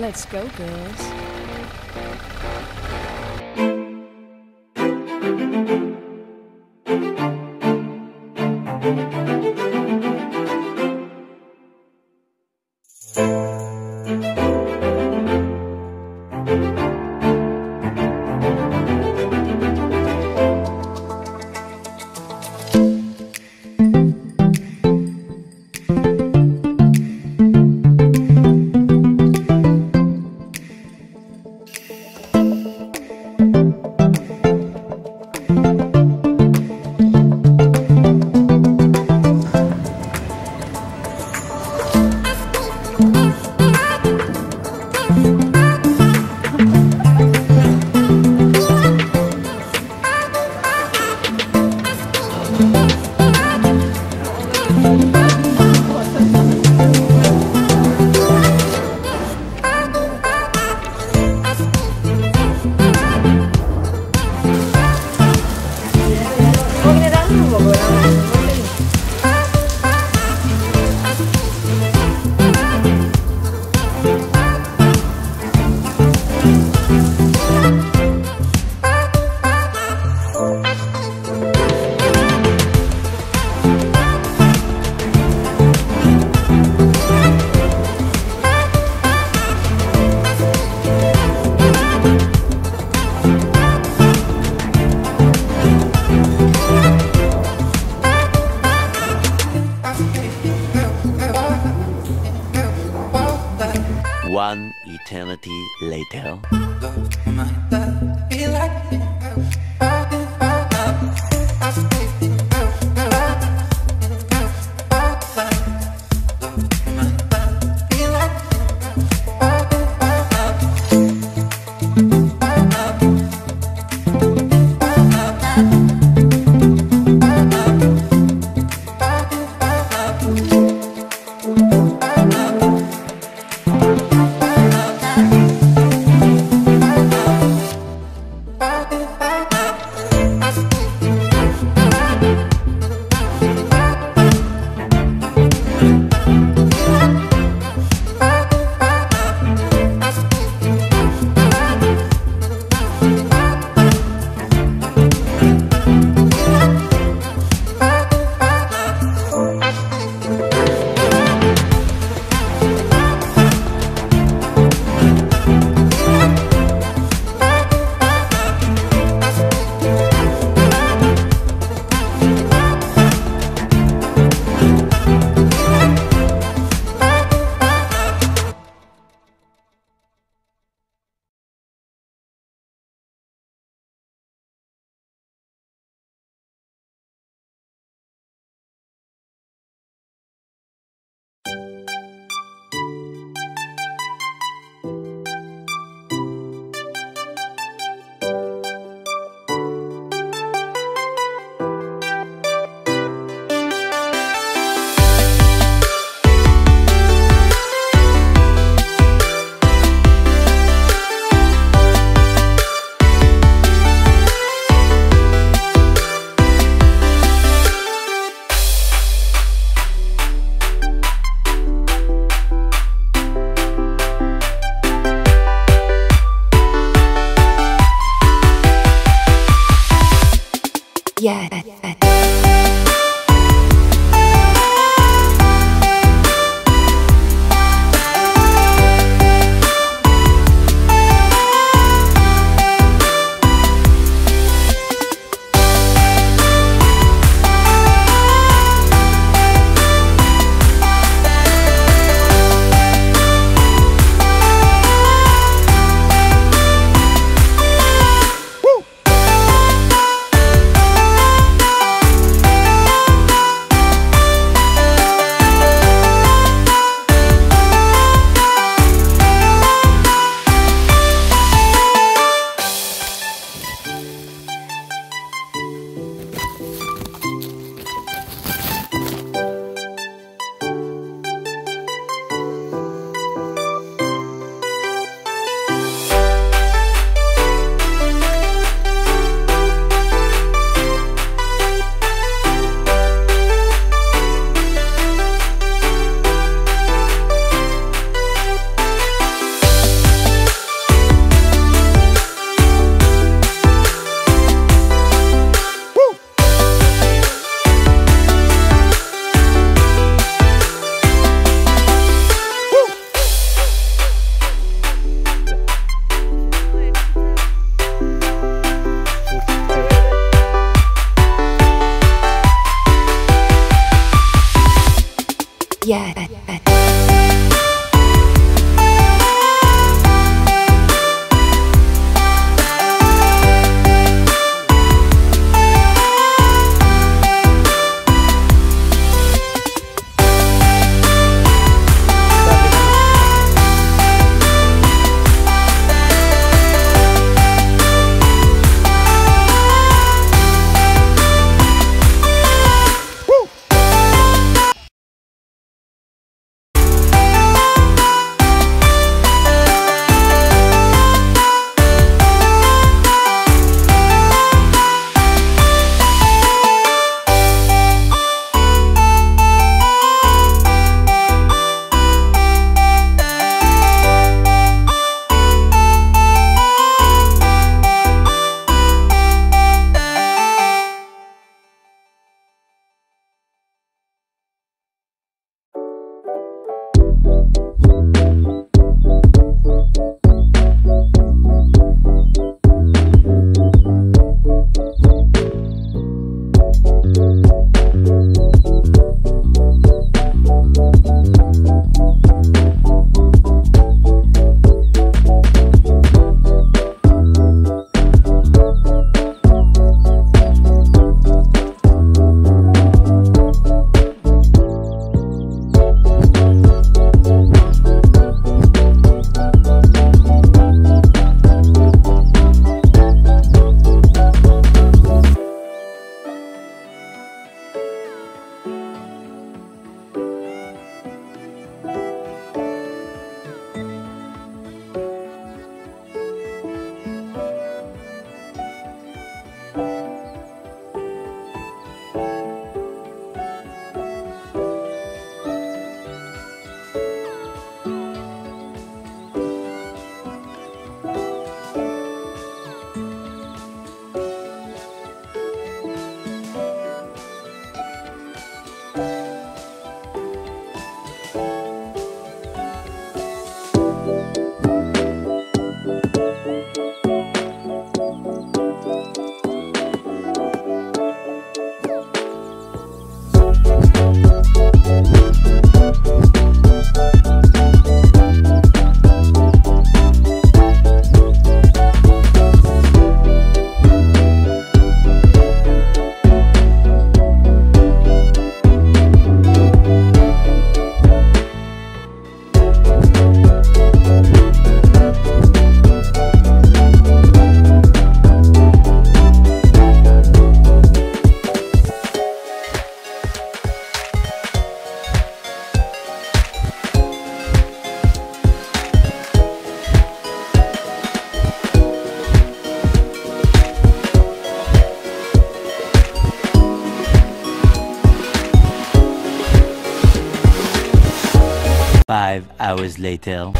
Let's go, girls. One eternity later. Yeah. Five hours later.